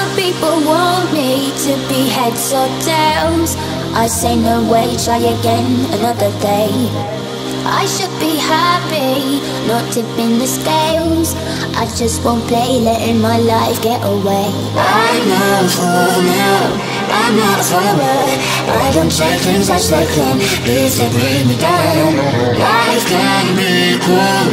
Some people want me to be heads or tails. I say no way, try again another day. I should be happy, not tipping the scales. I just won't play, letting my life get away. I know for now. I'm not forward I don't take things as they come If they bring me down Life can be cruel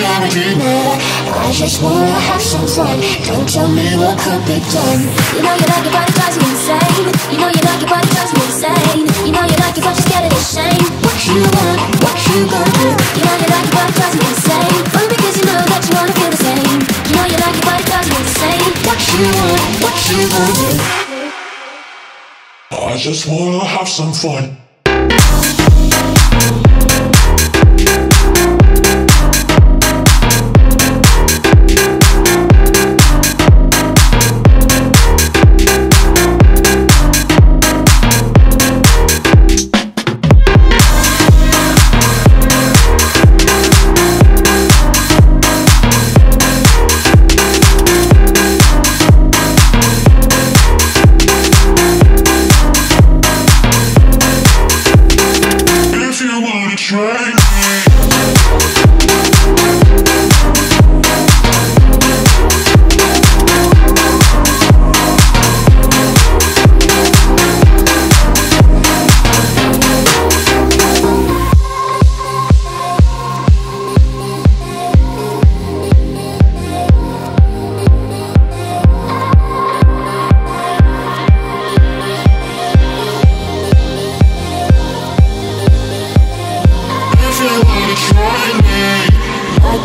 If you're a I just wanna have some fun. Don't tell me what could be done. You know you like it but it drives me insane. You know you like it but drives me insane. You know you like it but you're scared of the shame. What you want, what you gonna do? You know you like it but it drives me insane. Only because you know that you wanna feel the same. You know you like it but it drives me insane. What you want, what you gonna do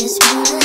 just wanna